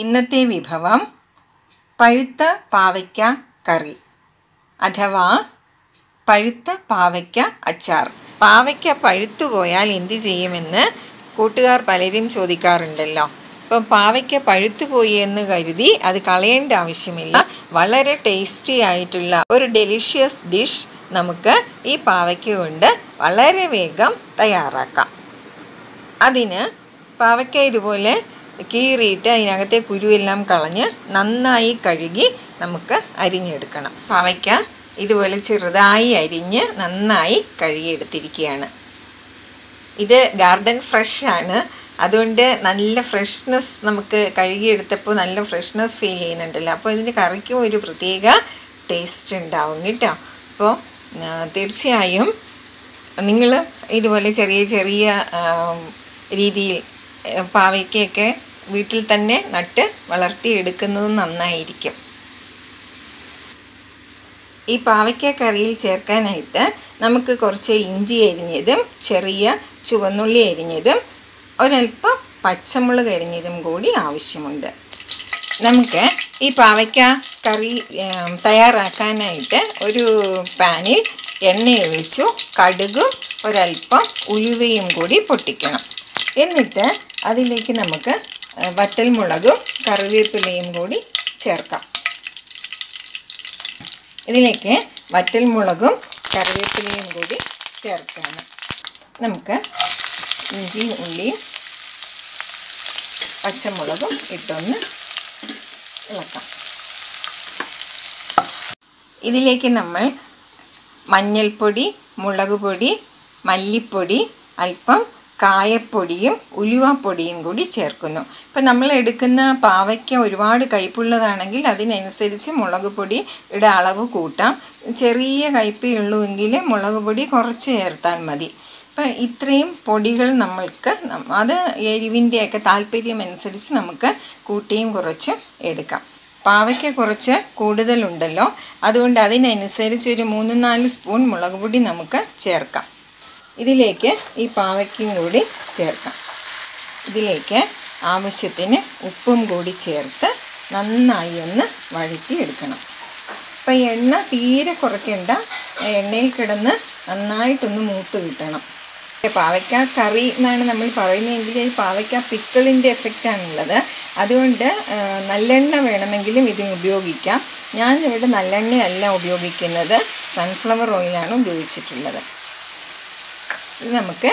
ഇന്നത്തെ വിഭവം പഴുത്ത പാവയ്ക്ക കറി അഥവാ പഴുത്ത പാവയ്ക്ക അച്ചാർ. പാവയ്ക്ക പഴുത്തു പോയാൽ എന്ത് ചെയ്യുമെന്ന് കൂട്ടുകാർ പലരും ചോദിക്കാറുണ്ടല്ലോ. ഇപ്പം പാവയ്ക്ക പഴുത്തു പോയി എന്ന് കരുതി അത് കളയേണ്ട ആവശ്യമില്ല. വളരെ ടേസ്റ്റി ആയിട്ടുള്ള ഒരു ഡെലിഷ്യസ് ഡിഷ് നമുക്ക് ഈ പാവയ്ക്ക കൊണ്ട് വളരെ വേഗം തയ്യാറാക്കാം. അതിന് പാവയ്ക്ക ഇതുപോലെ കീറിയിട്ട് അതിനകത്തെ കുരുവെല്ലാം കളഞ്ഞ് നന്നായി കഴുകി നമുക്ക് അരിഞ്ഞെടുക്കണം. പാവയ്ക്ക ഇതുപോലെ ചെറുതായി അരിഞ്ഞ് നന്നായി കഴുകിയെടുത്തിരിക്കുകയാണ്. ഇത് ഗാർഡൻ ഫ്രഷ് ആണ് അതുകൊണ്ട് നല്ല ഫ്രഷ്നെസ് നമുക്ക് കഴുകിയെടുത്തപ്പോൾ നല്ല ഫ്രഷ്നെസ് ഫീൽ ചെയ്യുന്നുണ്ടല്ലോ. അപ്പോൾ ഇതിന് കറിക്കും ഒരു പ്രത്യേക ടേസ്റ്റ് ഉണ്ടാവും കേട്ടോ. അപ്പോൾ തീർച്ചയായും നിങ്ങൾ ഇതുപോലെ ചെറിയ ചെറിയ രീതിയിൽ പാവയ്ക്കൊക്കെ വീട്ടിൽ തന്നെ നട്ട് വളർത്തിയെടുക്കുന്നത് നന്നായിരിക്കും. ഈ പാവയ്ക്ക കറിയിൽ ചേർക്കാനായിട്ട് നമുക്ക് കുറച്ച് ഇഞ്ചി അരിഞ്ഞതും ചെറിയ ചുവന്നുള്ളി അരിഞ്ഞതും ഒരല്പം പച്ചമുളക് അരിഞ്ഞതും കൂടി ആവശ്യമുണ്ട്. നമുക്ക് ഈ പാവയ്ക്ക കറി തയ്യാറാക്കാനായിട്ട് ഒരു പാനിൽ എണ്ണ ഒഴിച്ചു കടുകും ഒരല്പം ഉലുവയും കൂടി പൊട്ടിക്കണം. എന്നിട്ട് അതിലേക്ക് നമുക്ക് വറ്റൽമുളകും കറിവേപ്പിലയും കൂടി ചേർക്കാം. ഇതിലേക്ക് വറ്റൽമുളകും കറിവേപ്പിലയും കൂടി ചേർക്കണം. നമുക്ക് ഇഞ്ചിയും ഉള്ളിയും പച്ചമുളകും ഇട്ടൊന്ന് ഇളക്കാം. ഇതിലേക്ക് നമ്മൾ മഞ്ഞൾപ്പൊടി മുളക് പൊടി മല്ലിപ്പൊടി അല്പം കായപ്പൊടിയും ഉലുവാപ്പൊടിയും കൂടി ചേർക്കുന്നു. ഇപ്പം നമ്മൾ എടുക്കുന്ന പാവയ്ക്ക ഒരുപാട് കയ്പുള്ളതാണെങ്കിൽ അതിനനുസരിച്ച് മുളക് പൊടിയുടെ അളവ് കൂട്ടാം. ചെറിയ കയ്പേ എങ്കിൽ മുളക് പൊടി കുറച്ച് ചേർത്താൽ മതി. ഇപ്പം ഇത്രയും പൊടികൾ നമ്മൾക്ക് അത് എരിവിന്റെയൊക്കെ താല്പര്യം അനുസരിച്ച് നമുക്ക് കൂട്ടിയും കുറച്ച് എടുക്കാം. പാവയ്ക്ക കുറച്ച് കൂടുതലുണ്ടല്ലോ. അതുകൊണ്ട് അതിനനുസരിച്ച് ഒരു മൂന്ന് നാല് സ്പൂൺ മുളക് പൊടി നമുക്ക് ചേർക്കാം. ഇതിലേക്ക് ഈ പാവയ്ക്കും കൂടി ചേർക്കാം. ഇതിലേക്ക് ആവശ്യത്തിന് ഉപ്പും കൂടി ചേർത്ത് നന്നായി ഒന്ന് വഴറ്റി എടുക്കണം. അപ്പം എണ്ണ തീരെ കുറയ്ക്കേണ്ട. എണ്ണയിൽ കിടന്ന് നന്നായിട്ടൊന്ന് മൂത്ത് കിട്ടണം. പാവയ്ക്ക കറി എന്നാണ് നമ്മൾ പറയുന്നതെങ്കിൽ ഈ പാവയ്ക്ക പിക്കിളിന്റെ എഫക്റ്റാണുള്ളത് അതുകൊണ്ട് നല്ലെണ്ണ വേണമെങ്കിലും ഇതിന് ഉപയോഗിക്കാം. ഞാൻ ഇവിടെ നല്ലെണ്ണയല്ല ഉപയോഗിക്കുന്നത്. സൺഫ്ലവർ ഓയിലാണ് ഉപയോഗിച്ചിട്ടുള്ളത്. ഇത് നമുക്ക്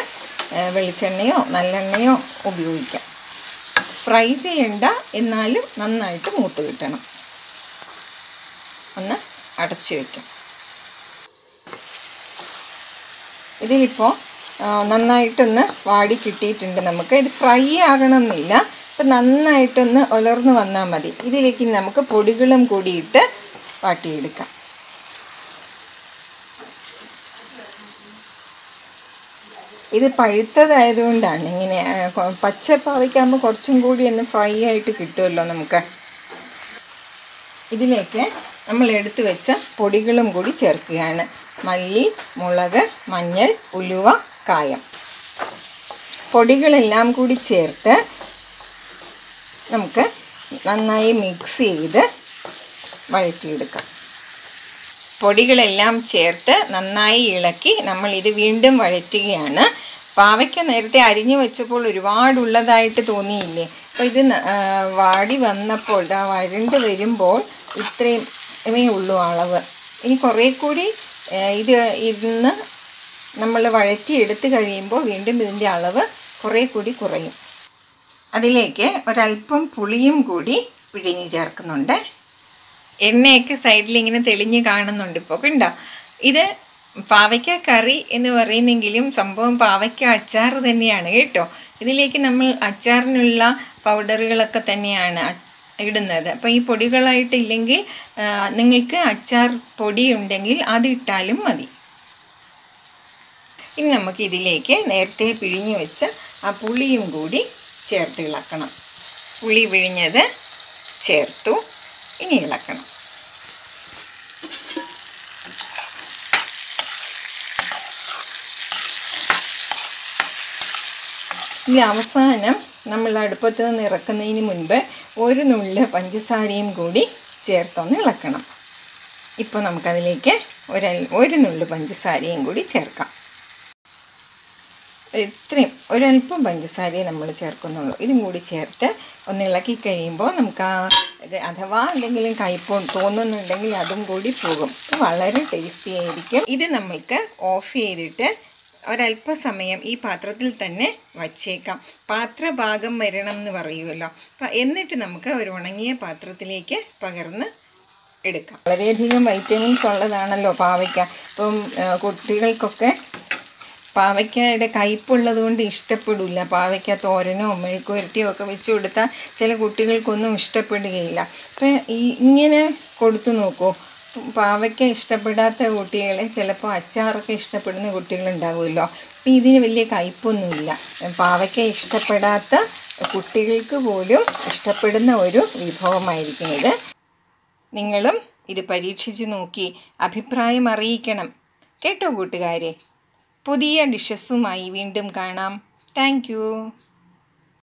വെളിച്ചെണ്ണയോ നല്ലെണ്ണയോ ഉപയോഗിക്കാം. ഫ്രൈ ചെയ്യണ്ട എന്നാലും നന്നായിട്ട് മൂത്ത് കിട്ടണം. ഒന്ന് അടച്ചു വയ്ക്കാം ഇതിലിപ്പോൾ നന്നായിട്ടൊന്ന് വാടി കിട്ടിയിട്ടുണ്ട് നമുക്ക്. ഇത് ഫ്രൈ ആകണമെന്നില്ല. ഇപ്പം നന്നായിട്ടൊന്ന് ഉലർന്നു വന്നാൽ മതി. ഇതിലേക്ക് നമുക്ക് പൊടികളും കൂടിയിട്ട് വാട്ടിയെടുക്കാം. ഇത് പഴുത്തതായതുകൊണ്ടാണ് ഇങ്ങനെ പച്ച പാവയ്ക്കാകുമ്പോൾ കുറച്ചും കൂടി ഒന്ന് ഫ്രൈ ആയിട്ട് കിട്ടുമല്ലോ നമുക്ക്. ഇതിലേക്ക് നമ്മൾ എടുത്തു വെച്ച പൊടികളും കൂടി ചേർക്കുകയാണ്. മല്ലി മുളക് മഞ്ഞൾ ഉലുവ കായം. പൊടികളെല്ലാം കൂടി ചേർത്ത് നമുക്ക് നന്നായി മിക്സ് ചെയ്ത് വഴറ്റിയെടുക്കാം. പൊടികളെല്ലാം ചേർത്ത് നന്നായി ഇളക്കി നമ്മൾ ഇത് വീണ്ടും വഴറ്റുകയാണ്. പാവയ്ക്ക നേരത്തെ അരിഞ്ഞു വെച്ചപ്പോൾ ഒരുപാടുള്ളതായിട്ട് തോന്നിയില്ലേ? അപ്പോൾ ഇത് വാടി വന്നപ്പോൾ ആ വരണ്ട് വരുമ്പോൾ ഇത്രയും ഉള്ളൂ അളവ്. ഇനി കുറേ കൂടി ഇത് ഇന്ന് നമ്മൾ വഴറ്റി എടുത്ത് കഴിയുമ്പോൾ വീണ്ടും ഇതിന്റെ അളവ് കുറേ കൂടി കുറയും. അതിലേക്ക് ഒരല്പം പുളിയും കൂടി പിഴിഞ്ഞ് ചേർക്കുന്നുണ്ട്. എണ്ണയൊക്കെ സൈഡിൽ ഇങ്ങനെ തെളിഞ്ഞ് കാണുന്നുണ്ട് ഇപ്പോൾ കണ്ടോ? ഇത് പാവയ്ക്ക കറി എന്ന് പറയുന്നെങ്കിലും സംഭവം പാവയ്ക്ക അച്ചാർ തന്നെയാണ് കേട്ടോ? ഇതിലേക്ക് നമ്മൾ അച്ചാറിനുള്ള പൗഡറുകളൊക്കെ തന്നെയാണ് ഇടുന്നത്. അപ്പോൾ ഈ പൊടികളായിട്ടില്ലെങ്കിൽ നിങ്ങൾക്ക് അച്ചാർ പൊടി ഉണ്ടെങ്കിൽ അതിട്ടാലും മതി. ഇനി നമുക്ക് ഇതിലേക്ക് നേരത്തെ പിഴിഞ്ഞ് വെച്ച ആ പുളിയും കൂടി ചേർത്ത് ഇളക്കണം. പുളി പിഴിഞ്ഞത് ചേർത്തു ഇനി ഇളക്കണം. ഈ അവസാനം നമ്മൾ അടുപ്പത്ത് നിന്ന് ഇറക്കുന്നതിന് മുൻപ് ഒരു നുള്ള് പഞ്ചസാരയും കൂടി ചേർത്തൊന്ന് ഇളക്കണം. ഇപ്പോൾ നമുക്കതിലേക്ക് ഒരു ഒരു നുള്ള് പഞ്ചസാരയും കൂടി ചേർക്കാം. ഇത്രയും ഒരല്പം പഞ്ചസാരയെ നമ്മൾ ചേർക്കുന്നുള്ളൂ. ഇതും കൂടി ചേർത്ത് ഒന്ന് ഇളക്കി കഴിയുമ്പോൾ നമുക്ക് ആ അഥവാ എന്തെങ്കിലും കയ്പോ തോന്നുന്നുണ്ടെങ്കിൽ അതും കൂടി പോകും. വളരെ ടേസ്റ്റി ആയിരിക്കും. ഇത് നമ്മൾക്ക് ഓഫ് ചെയ്തിട്ട് ഒരല്പസമയം ഈ പാത്രത്തിൽ തന്നെ വച്ചേക്കാം. പാത്രഭാഗം വരണം എന്ന് പറയുമല്ലോ. അപ്പം എന്നിട്ട് നമുക്ക് ഒരു ഉണങ്ങിയ പാത്രത്തിലേക്ക് പകർന്ന് എടുക്കാം. വളരെയധികം വൈറ്റമിൻസ് ഉള്ളതാണല്ലോ പാവയ്ക്ക. അപ്പം കുട്ടികൾക്കൊക്കെ പാവയ്ക്കയുടെ കയ്പുള്ളത് കൊണ്ട് ഇഷ്ടപ്പെടില്ല. പാവയ്ക്ക തോരനോ മെഴുക്കുവരട്ടിയോ ഒക്കെ വെച്ച് കൊടുത്താൽ ചില കുട്ടികൾക്കൊന്നും ഇഷ്ടപ്പെടുകയില്ല. അപ്പം ഇങ്ങനെ കൊടുത്തു നോക്കൂ. പാവയ്ക്ക ഇഷ്ടപ്പെടാത്ത കുട്ടികളെ ചിലപ്പോൾ അച്ചാറൊക്കെ ഇഷ്ടപ്പെടുന്ന കുട്ടികളുണ്ടാവുമല്ലോ. അപ്പം ഇതിന് വലിയ കയ്പൊന്നുമില്ല. പാവയ്ക്ക ഇഷ്ടപ്പെടാത്ത കുട്ടികൾക്ക് പോലും ഇഷ്ടപ്പെടുന്ന ഒരു വിഭവമായിരിക്കും ഇത് നിങ്ങളും ഇത് പരീക്ഷിച്ച് നോക്കി അഭിപ്രായം അറിയിക്കണം. കേട്ടോ കൂട്ടുകാരെ? പുതിയ ഡിഷസുമായി വീണ്ടും കാണാം. താങ്ക്